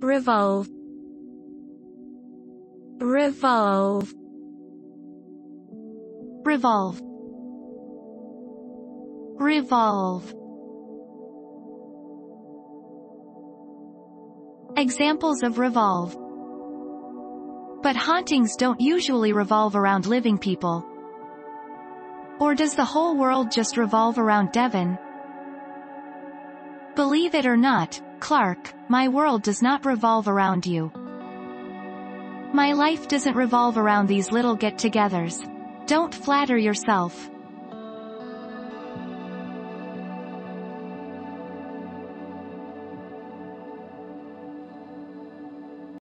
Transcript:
revolve. Revolve. Revolve. Revolve. Examples of revolve. But hauntings don't usually revolve around living people. Or does the whole world just revolve around Devon? Believe it or not, Clark, my world does not revolve around you. My life doesn't revolve around these little get-togethers. Don't flatter yourself.